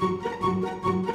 Thank you.